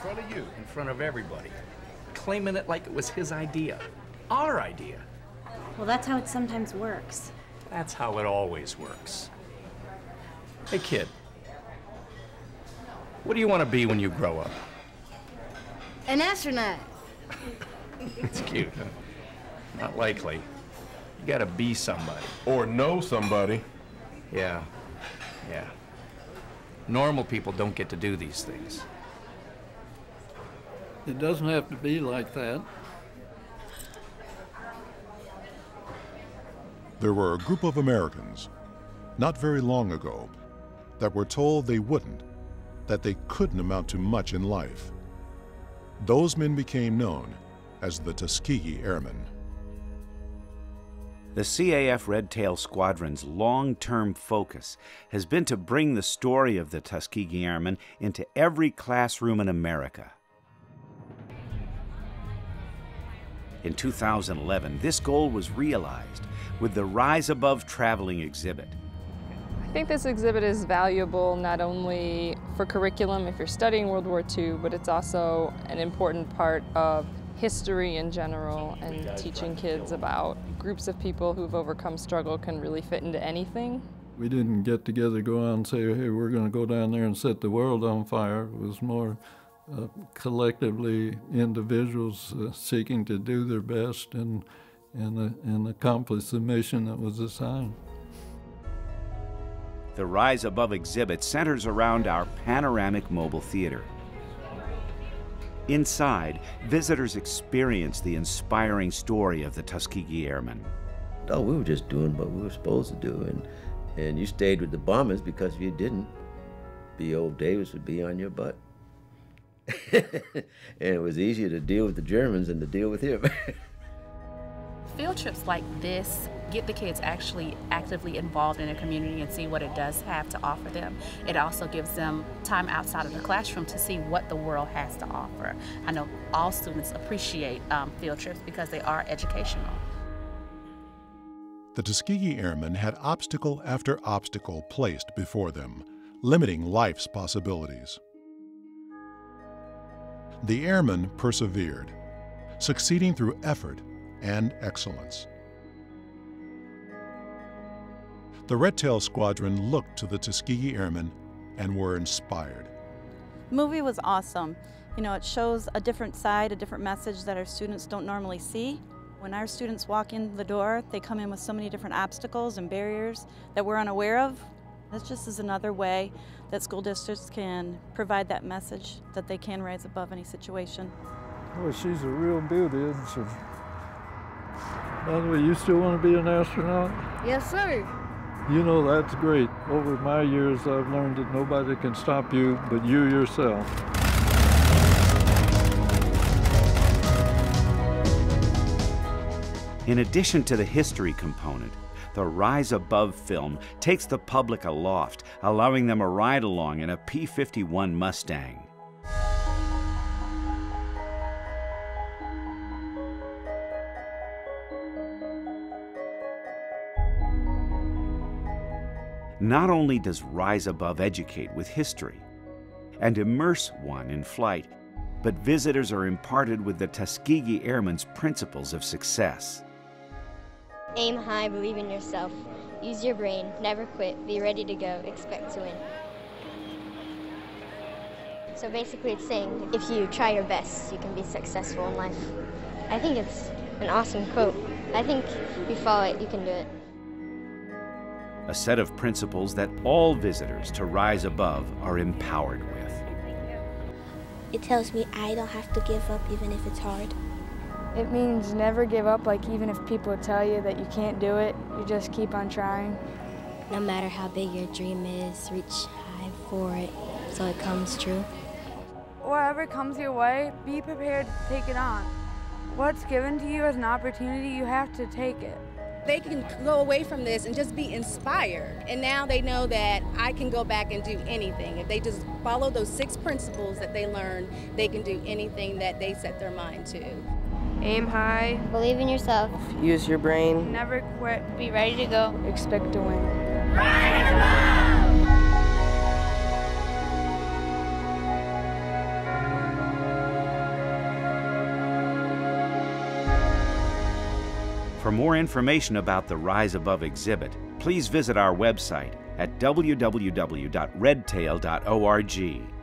front of you. In front of everybody. Claiming it like it was his idea. Our idea. Well, that's how it sometimes works. That's how it always works. Hey, kid. What do you want to be when you grow up? An astronaut. It's cute, huh? Not likely. You gotta be somebody. Or know somebody. Yeah. Yeah. Normal people don't get to do these things. It doesn't have to be like that. There were a group of Americans, not very long ago, that were told they wouldn't, that they couldn't amount to much in life. Those men became known as the Tuskegee Airmen. The CAF Red Tail Squadron's long term focus has been to bring the story of the Tuskegee Airmen into every classroom in America. In 2011, this goal was realized with the Rise Above Traveling exhibit. I think this exhibit is valuable not only for curriculum if you're studying World War II, but it's also an important part of history in general and teaching kids about groups of people who've overcome struggle can really fit into anything. We didn't get together, go out and say, hey, we're going to go down there and set the world on fire. It was more uh, collectively individuals uh, seeking to do their best and, and, uh, and accomplish the mission that was assigned. The Rise Above exhibit centers around our panoramic mobile theater. Inside, visitors experience the inspiring story of the Tuskegee Airmen. Oh, we were just doing what we were supposed to do, and and you stayed with the bombers because if you didn't, B.O. Davis would be on your butt. and it was easier to deal with the Germans than to deal with him. Field trips like this get the kids actually actively involved in the community and see what it does have to offer them. It also gives them time outside of the classroom to see what the world has to offer. I know all students appreciate um, field trips because they are educational. The Tuskegee Airmen had obstacle after obstacle placed before them, limiting life's possibilities. The airmen persevered, succeeding through effort and excellence. The Red Tail Squadron looked to the Tuskegee Airmen and were inspired. The movie was awesome. You know, it shows a different side, a different message that our students don't normally see. When our students walk in the door, they come in with so many different obstacles and barriers that we're unaware of. This just is another way that school districts can provide that message that they can rise above any situation. Well, she's a real beauty, isn't she? By the way, you still want to be an astronaut? Yes, sir. You know, that's great. Over my years, I've learned that nobody can stop you but you yourself. In addition to the history component, the Rise Above film takes the public aloft, allowing them a ride along in a P 51 Mustang. Not only does Rise Above educate with history and immerse one in flight, but visitors are imparted with the Tuskegee Airmen's principles of success. Aim high, believe in yourself. Use your brain, never quit, be ready to go, expect to win. So basically it's saying if you try your best, you can be successful in life. I think it's an awesome quote. I think if you follow it, you can do it. A set of principles that all visitors to Rise Above are empowered with. It tells me I don't have to give up even if it's hard. It means never give up, like even if people tell you that you can't do it, you just keep on trying. No matter how big your dream is, reach high for it so it comes true. Whatever comes your way, be prepared to take it on. What's given to you as an opportunity, you have to take it. They can go away from this and just be inspired. And now they know that I can go back and do anything. If they just follow those six principles that they learned, they can do anything that they set their mind to. Aim high. Believe in yourself. Use your brain. Never quit. Be ready to go. Expect to win. For more information about the Rise Above exhibit, please visit our website at www.redtail.org.